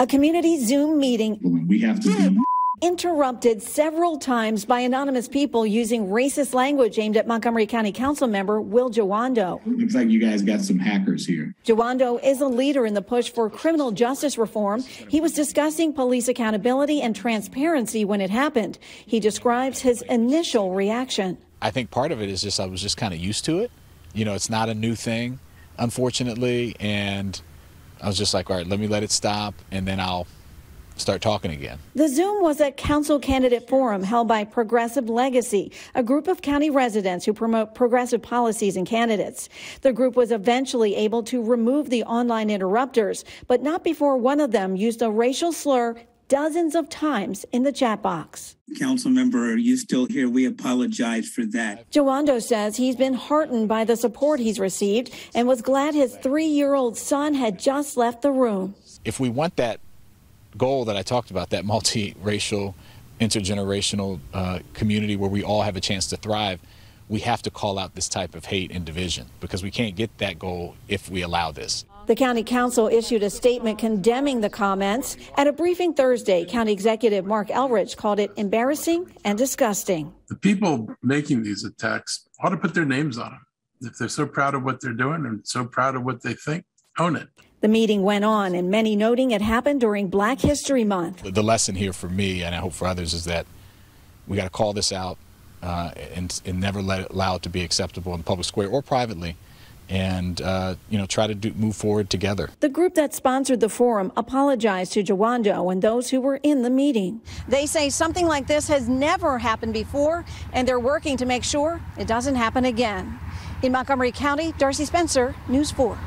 A community Zoom meeting We have to do hmm. interrupted several times by anonymous people using racist language aimed at Montgomery County Council member Will Jawando. Looks like you guys got some hackers here. Jawando is a leader in the push for criminal justice reform. He was discussing police accountability and transparency when it happened. He describes his initial reaction. I think part of it is just I was just kind of used to it. You know, it's not a new thing, unfortunately, and I was just like, all right, let me let it stop, and then I'll start talking again. The Zoom was a council candidate forum held by Progressive Legacy, a group of county residents who promote progressive policies and candidates. The group was eventually able to remove the online interrupters, but not before one of them used a racial slur dozens of times in the chat box. Council member, are you still here? We apologize for that. Jawando says he's been heartened by the support he's received and was glad his three year old son had just left the room. If we want that goal that I talked about, that multiracial, intergenerational uh, community where we all have a chance to thrive, we have to call out this type of hate and division because we can't get that goal if we allow this. The county council issued a statement condemning the comments. At a briefing Thursday, county executive Marc Elrich called it embarrassing and disgusting. The people making these attacks ought to put their names on them. If they're so proud of what they're doing and so proud of what they think, own it. The meeting went on, and many noting it happened during Black History Month. The lesson here for me, and I hope for others, is that we got to call this out uh, and, and never let it allow it to be acceptable in the public square or privately and uh, you know try to do, move forward together. The group that sponsored the forum apologized to Jawando and those who were in the meeting. They say something like this has never happened before, and they're working to make sure it doesn't happen again. In Montgomery County, Darcy Spencer, News 4.